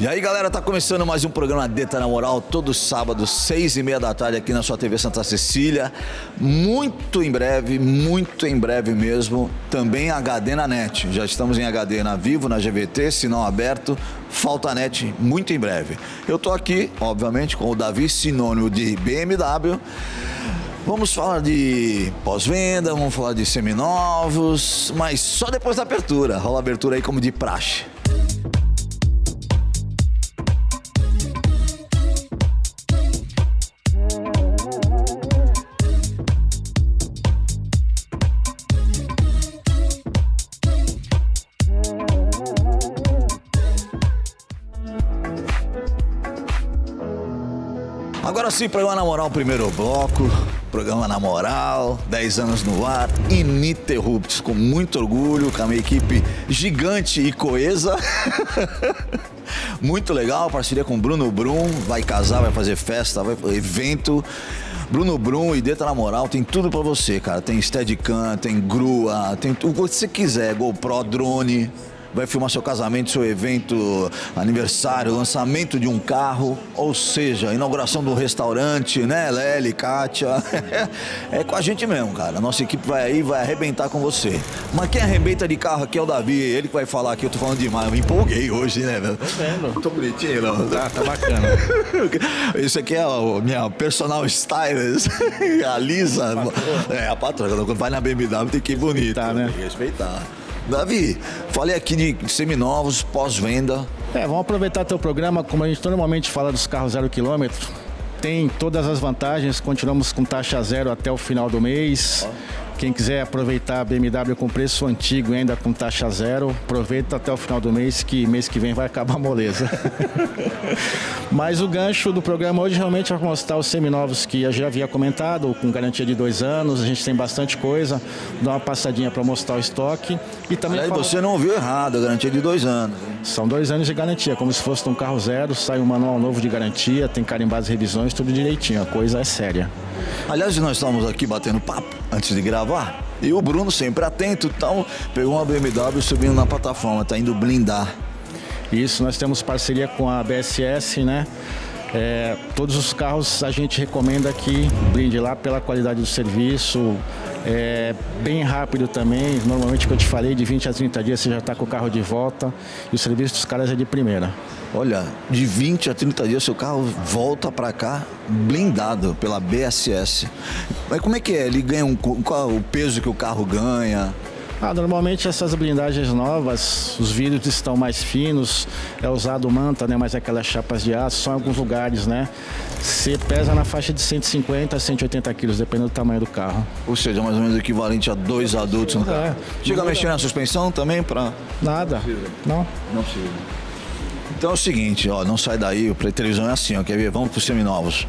E aí, galera, tá começando mais um programa Deta na Moral, todo sábado, seis e meia da tarde, aqui na sua TV Santa Cecília. Muito em breve, muito em breve mesmo, também HD na net. Já estamos em HD na Vivo, na GVT, sinal aberto, falta net muito em breve. Eu tô aqui, obviamente, com o Davi, sinônimo de BMW. Vamos falar de pós-venda, vamos falar de seminovos, mas só depois da abertura. Rola a abertura aí como de praxe. Sim, programa Na Moral, primeiro bloco. Programa Na Moral, 10 anos no ar, ininterruptos, com muito orgulho, com a minha equipe gigante e coesa. muito legal, parceria com Bruno Brum, vai casar, vai fazer festa, vai evento. Bruno Brum e Deta na Moral tem tudo pra você, cara. Tem Steadicam, tem grua, tem o que você quiser, GoPro, drone vai filmar seu casamento, seu evento, aniversário, lançamento de um carro, ou seja, inauguração do restaurante, né, Lely, Kátia. é com a gente mesmo, cara. A nossa equipe vai aí vai arrebentar com você. Mas quem arrebenta de carro aqui é o Davi, ele que vai falar aqui, eu tô falando demais, eu me empolguei hoje, né, velho? Tô vendo. Tô bonitinho, não? Tá, tá bacana. Isso aqui é a minha personal stylist, a Lisa. É, a patroa. Quando vai na BMW tem que ir bonito. Tá, né? Tem que respeitar. Davi, falei aqui de seminovos, pós-venda. É, vamos aproveitar teu programa, como a gente normalmente fala dos carros zero quilômetro. Tem todas as vantagens, continuamos com taxa zero até o final do mês. Quem quiser aproveitar a BMW com preço antigo e ainda com taxa zero, aproveita até o final do mês, que mês que vem vai acabar a moleza. Mas o gancho do programa hoje realmente é mostrar os seminovos que eu já havia comentado, com garantia de dois anos, a gente tem bastante coisa, dá uma passadinha para mostrar o estoque. E também Aliás, fala- você não ouviu errado, a garantia de dois anos. hein? São dois anos de garantia, como se fosse um carro zero, sai um manual novo de garantia, tem carimbadas revisões, tudo direitinho, a coisa é séria. Aliás, nós estávamos aqui batendo papo antes de gravar. E o Bruno sempre atento, então pegou uma BMW subindo na plataforma, tá indo blindar. Isso, nós temos parceria com a BSS, né? É, todos os carros a gente recomenda que blinde lá pela qualidade do serviço, é bem rápido também. Normalmente, que eu te falei, de 20 a 30 dias você já está com o carro de volta e o serviço dos caras é de primeira. Olha, de 20 a 30 dias seu carro volta pra cá blindado pela BSS. Mas como é que é? Ele ganha um. Qual é o peso que o carro ganha? Ah, normalmente essas blindagens novas, os vidros estão mais finos, é usado manta, né? Mas aquelas chapas de aço, só em alguns lugares, né? Você pesa na faixa de 150 a 180 quilos, dependendo do tamanho do carro. Ou seja, mais ou menos equivalente a dois adultos no carro. É. Chega a mexer na suspensão também pra. Nada. Não? Não precisa. Então é o seguinte, ó, não sai daí, o televisão é assim, ó, quer ver? Vamos pros seminovos.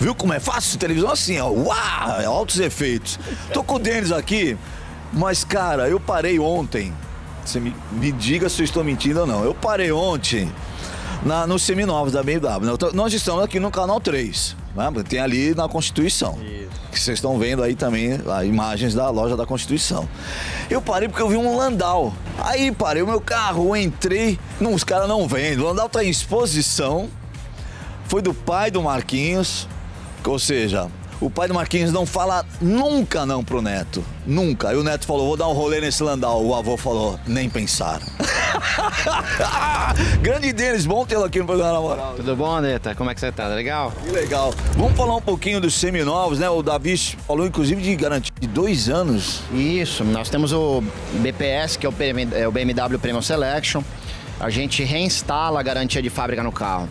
Viu como é fácil? Televisão assim, ó, uau, é altos efeitos. Tô com o Denis aqui, mas cara, eu parei ontem, você me, me diga se eu estou mentindo ou não, eu parei ontem na, nos seminovos da BMW. né? Nós estamos aqui no canal 3, né? tem ali na Constituição. Que vocês estão vendo aí também as imagens da loja da Constituição. Eu parei porque eu vi um Landau. Aí parei o meu carro, entrei. Não, os caras não vendem. O Landau tá em exposição. Foi do pai do Marquinhos. Ou seja, o pai do Marquinhos não fala nunca não pro neto. Nunca. Aí o neto falou: vou dar um rolê nesse Landau. O avô falou: nem pensar. Grande Denis, bom tê-lo aqui no programa na moral. Tudo bom, Aneta? Como é que você tá? Legal? Que legal. Vamos falar um pouquinho dos seminovos, né? O Davi falou inclusive de garantia de dois anos. Isso, nós temos o BPS, que é o é o BMW Premium Selection. A gente reinstala a garantia de fábrica no carro.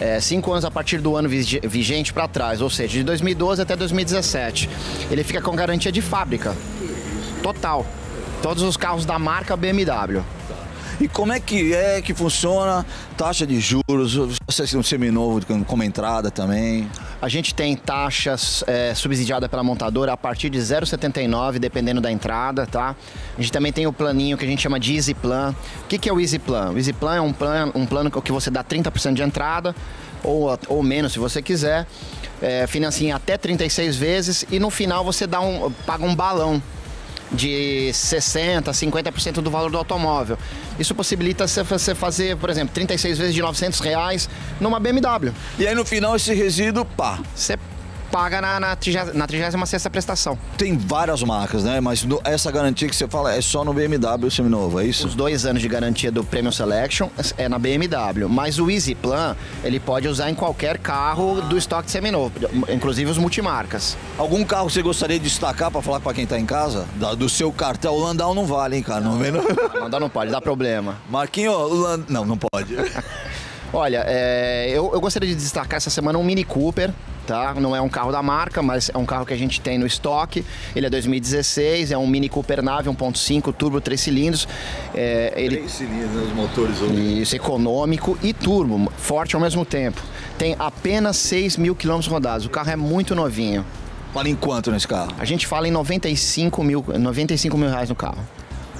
É, cinco anos a partir do ano vigente para trás, ou seja, de 2012 até 2017. Ele fica com garantia de fábrica. Total. Todos os carros da marca BMW. E como é que é que funciona? Taxa de juros, vocês têm um seminovo como entrada também. A gente tem taxas é, subsidiadas pela montadora a partir de 0,79, dependendo da entrada, tá? A gente também tem o planinho que a gente chama de Easy Plan. O que, que é o Easy Plan? O Easy Plan é um plano, um plano que você dá 30% de entrada, ou, ou menos se você quiser, é, financia até 36 vezes e no final você dá um, paga um balão de 60%, 50% do valor do automóvel. Isso possibilita você fazer, por exemplo, 36 vezes de 900 reais numa BMW. E aí no final esse resíduo, pá. Você paga na, na, 30, na 36 prestação. Tem várias marcas, né? Mas no, essa garantia que você fala é só no BMW seminovo, é isso? Os dois anos de garantia do Premium Selection é na BMW. Mas o Easy Plan, ele pode usar em qualquer carro do estoque seminovo, inclusive os multimarcas. Algum carro você gostaria de destacar para falar para quem tá em casa? do seu cartel, o Landau não vale, hein, cara? Não, não vendo? Landau não pode, dá problema. Marquinho, Land... não, não pode. Olha, é, eu, eu gostaria de destacar essa semana um Mini Cooper, tá? Não é um carro da marca, mas é um carro que a gente tem no estoque. Ele é 2016, é um Mini Cooper Nave 1.5 turbo 3 cilindros. É, ele... 3 cilindros, os motores. Isso, econômico e turbo, forte ao mesmo tempo. Tem apenas 6 mil quilômetros rodados. O carro é muito novinho. Fala em quanto nesse carro? A gente fala em 95 mil, 95 mil reais no carro.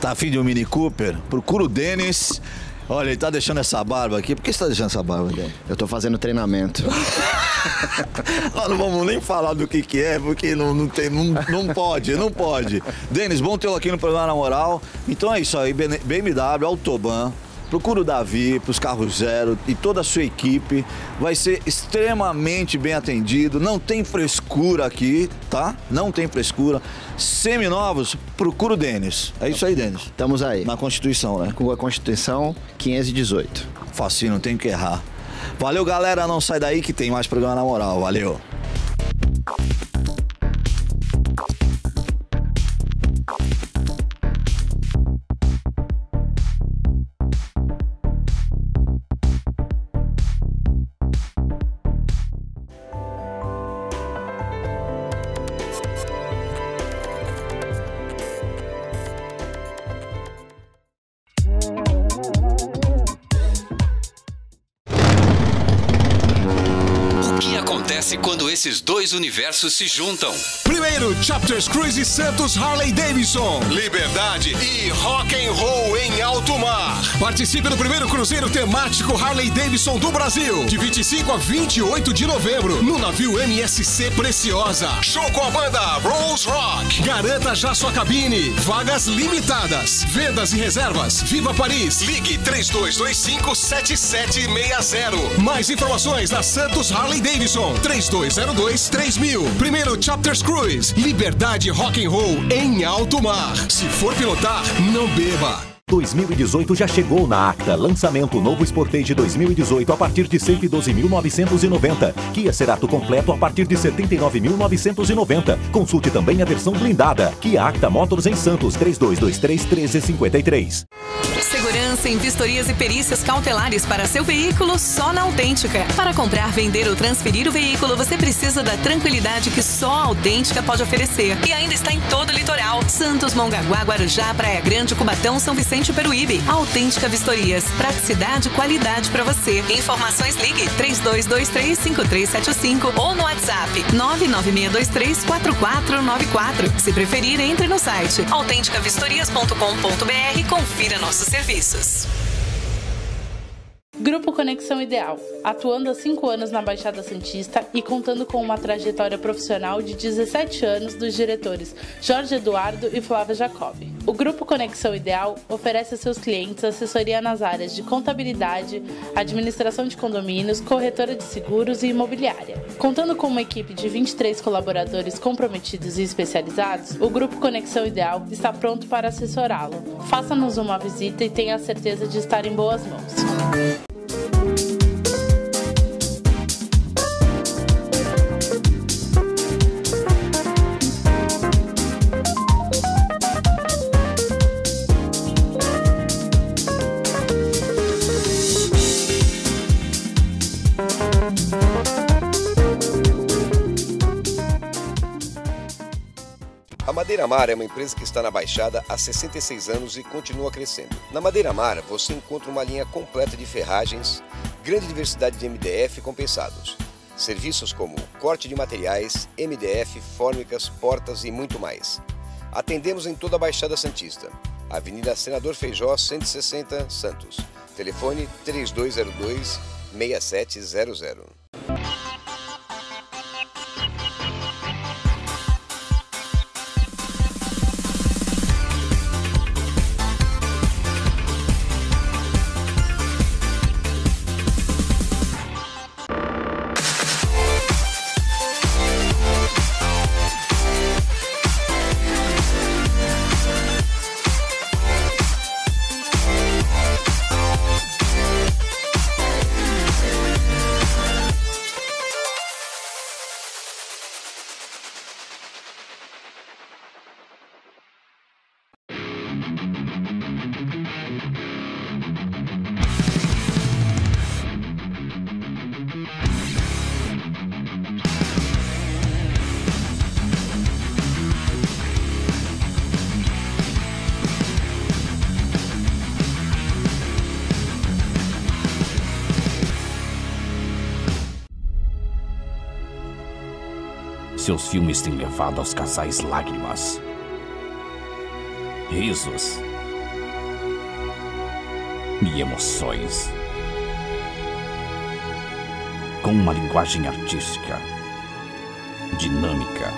Tá afim de um Mini Cooper? Procura o Denis. Olha, ele tá deixando essa barba aqui. Por que você tá deixando essa barba aqui? Eu tô fazendo treinamento. Nós não vamos nem falar do que que é, porque não, não, tem, não, não pode, não pode. Denis, bom tê-lo aqui no programa Na Moral. Então é isso aí, BMW, Autoban, Procura o Davi para os carros zero e toda a sua equipe. Vai ser extremamente bem atendido. Não tem frescura aqui, tá? Não tem frescura. Seminovos, procura o Denis. É isso aí, Denis. Estamos aí. Na Constituição, né? Com a Constituição 518. Facinho, não tem que errar. Valeu, galera. Não sai daí que tem mais programa na moral. Valeu. Esses dois universos se juntam. Primeiro, Chapters Cruise Santos Harley Davidson. Liberdade e rock and roll em alto mar. Participe do primeiro cruzeiro temático Harley Davidson do Brasil, de 25 a 28 de novembro, no navio MSC Preciosa. Show com a banda Rose Rock. Garanta já sua cabine. Vagas limitadas. Vendas e reservas. Viva Paris. Ligue 3225 7760. Mais informações da Santos Harley Davidson. 32 02 3000. Primeiro Chapters Cruise. Liberdade Rock and Roll em alto mar. Se for pilotar, não beba. 2018 já chegou na Acta. Lançamento novo Sportage 2018 a partir de 112.990. Kia Cerato completo a partir de 79.990. Consulte também a versão blindada. Kia Acta Motors em Santos 3223 1353. Segurança em vistorias e perícias cautelares para seu veículo só na Autêntica. Para comprar, vender ou transferir o veículo, você precisa da tranquilidade que só a Autêntica pode oferecer. E ainda está em todo o litoral. Santos, Mongaguá, Guarujá, Praia Grande, Cubatão, São Vicente Peruíbe. Autêntica Vistorias. Praticidade e qualidade para você. Informações ligue 32235375 ou no WhatsApp 996234494. Se preferir, entre no site autenticavistorias.com.br e confira nossos serviços Grupo Conexão Ideal, atuando há 5 anos na Baixada Santista e contando com uma trajetória profissional de 17 anos dos diretores Jorge Eduardo e Flávia Jacobi. O Grupo Conexão Ideal oferece a seus clientes assessoria nas áreas de contabilidade, administração de condomínios, corretora de seguros e imobiliária. Contando com uma equipe de 23 colaboradores comprometidos e especializados, o Grupo Conexão Ideal está pronto para assessorá-lo. Faça-nos uma visita e tenha a certeza de estar em boas mãos. Madeira Mar é uma empresa que está na Baixada há 66 anos e continua crescendo. Na Madeira Mar você encontra uma linha completa de ferragens, grande diversidade de MDF compensados. Serviços como corte de materiais, MDF, fórmicas, portas e muito mais. Atendemos em toda a Baixada Santista. Avenida Senador Feijó 160, Santos. Telefone 3202 6700. Seus filmes têm levado aos casais lágrimas, risos e emoções. Com uma linguagem artística, dinâmica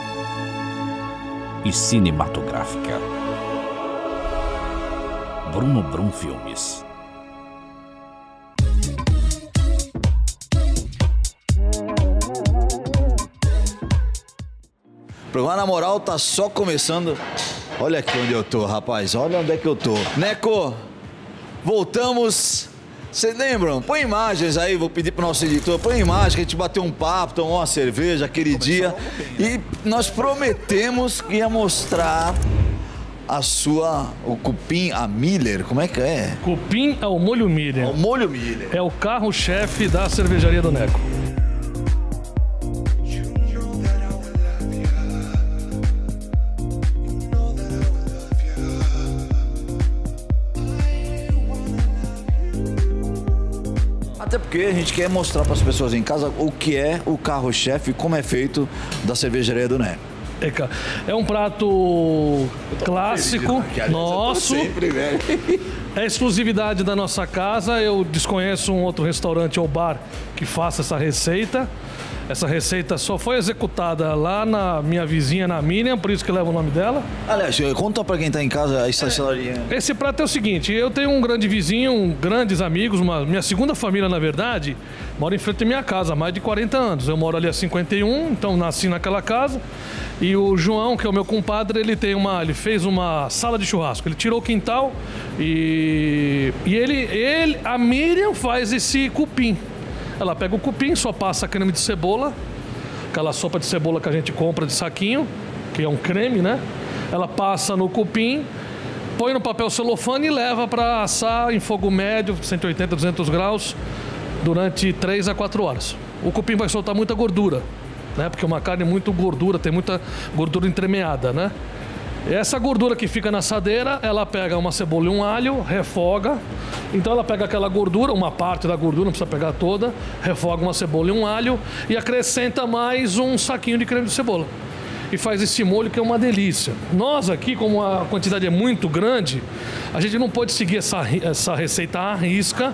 e cinematográfica. Bruno Brum Filmes. Programa Na Moral tá só começando. Olha aqui onde eu tô, rapaz. Olha onde é que eu tô. Neco, voltamos. Vocês lembram? Põe imagens aí, vou pedir pro nosso editor. Põe imagens que a gente bateu um papo, tomou uma cerveja aquele dia. E nós prometemos que ia mostrar a sua. O cupim, a Miller. Como é que é? Cupim é o molho Miller. O molho Miller. É o carro-chefe da cervejaria do Neco. Até porque a gente quer mostrar para as pessoas em casa o que é o carro-chefe, como é feito da cervejaria do. É, ca- É um prato clássico nosso. Sempre, velho. É exclusividade da nossa casa. Eu desconheço um outro restaurante ou bar que faça essa receita. Essa receita só foi executada lá na minha vizinha, na Miriam, por isso que leva o nome dela. Aliás, conta para quem tá em casa a estacionaria. Esse prato é o seguinte: eu tenho um grande vizinho, um- grandes amigos, uma, minha segunda família, na verdade, mora em frente à minha casa há mais de 40 anos. Eu moro ali há 51, então nasci naquela casa. E o João, que é o meu compadre, ele tem uma. Ele fez uma sala de churrasco. Ele tirou o quintal e. E ele. ele a Miriam faz esse cupim. Ela pega o cupim, só passa creme de cebola, aquela sopa de cebola que a gente compra de saquinho, que é um creme, né? Ela passa no cupim, põe no papel celofane e leva para assar em fogo médio, 180, 200 graus, durante 3 a 4 horas. O cupim vai soltar muita gordura, né? Porque é uma carne muito gordura, tem muita gordura entremeada, né? Essa gordura que fica na assadeira, ela pega uma cebola e um alho, refoga. Então ela pega aquela gordura, uma parte da gordura, não precisa pegar toda, refoga uma cebola e um alho e acrescenta mais um saquinho de creme de cebola. E faz esse molho que é uma delícia. Nós aqui, como a quantidade é muito grande, a gente não pode seguir essa, essa receita à risca,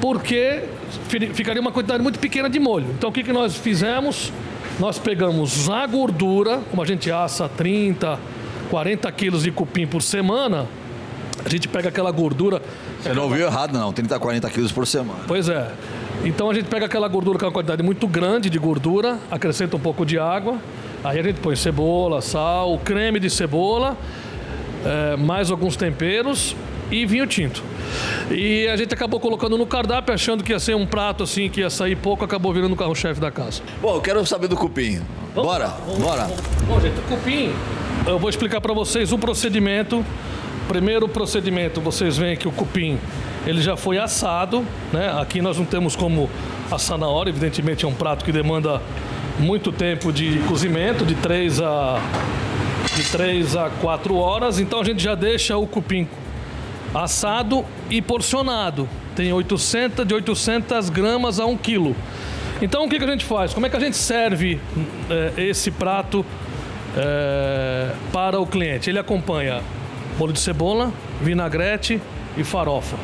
porque fi- ficaria uma quantidade muito pequena de molho. Então o que, que nós fizemos? Nós pegamos a gordura, como a gente assa 30, 40 quilos de cupim por semana, a gente pega aquela gordura. Você não ouviu errado, não. 30, 40 quilos por semana. Pois é. Então a gente pega aquela gordura com uma quantidade muito grande de gordura, acrescenta um pouco de água, aí a gente põe cebola, sal, creme de cebola, eh, mais alguns temperos e vinho tinto. E a gente acabou colocando no cardápio, achando que ia ser um prato assim, que ia sair pouco, acabou virando o carro-chefe da casa. Bom, eu quero saber do cupim. Bora, bora. Bom, gente, o cupim, eu vou explicar para vocês o procedimento. Primeiro procedimento, vocês veem que o cupim, ele já foi assado, né? Aqui nós não temos como assar na hora, evidentemente é um prato que demanda muito tempo de cozimento, de 3 a de 3 a 4 horas, então a gente já deixa o cupim assado e porcionado. Tem 800 de 800 gramas a 1 quilo. Então o que, que a gente faz? Como é que a gente serve eh, esse prato eh, para o cliente? Ele acompanha molho de cebola, vinagrete e farofa.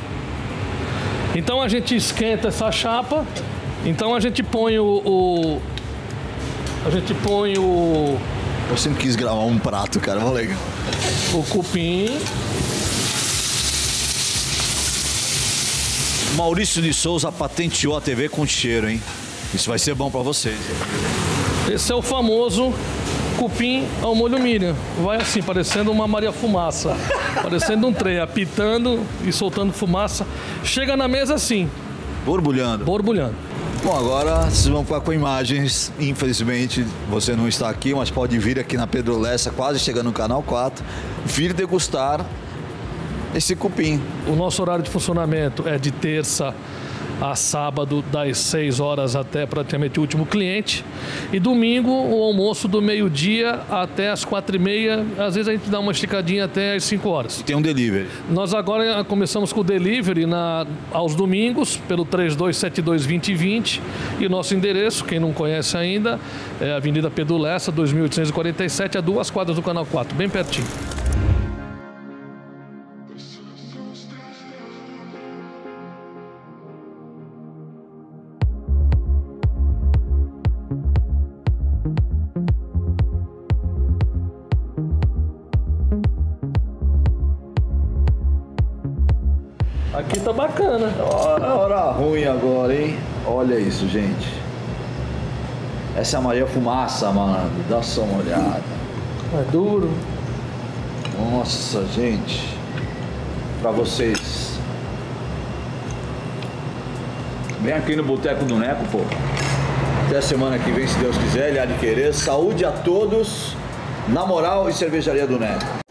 Então a gente esquenta essa chapa. Então a gente põe o, o- a gente põe o Eu sempre quis gravar um prato, cara. Mó legal. o cupim Maurício de Souza patenteou a TV com cheiro, hein? Isso vai ser bom pra vocês. Esse é o famoso cupim ao molho Miriam. Vai assim, parecendo uma Maria Fumaça. parecendo um trem, apitando e soltando fumaça. Chega na mesa assim, Borbulhando. borbulhando. Bom, agora vocês vão ficar com imagens. Infelizmente, você não está aqui, mas pode vir aqui na Pedro Lessa, quase chegando no canal 4, vir degustar esse cupim. O nosso horário de funcionamento é de terça a sábado das 6 horas até praticamente o último cliente. E domingo o almoço do meio-dia até as 4 e meia. Às vezes a gente dá uma esticadinha até as 5 horas. Tem um delivery. Nós agora começamos com o delivery na, aos domingos pelo 3272-2020 e nosso endereço, quem não conhece ainda, é Avenida Pedro Lessa, 2847, a duas quadras do Canal 4, bem pertinho. Tá bacana. Hora, hora ruim agora, hein? Olha isso, gente. Essa é a Maria Fumaça, mano. Dá só uma olhada. É duro. Nossa, gente. Pra vocês. Vem aqui no Boteco do Neco, pô. Até a semana que vem, se Deus quiser, ele há de querer. Saúde a todos. Na moral e cervejaria do Neco.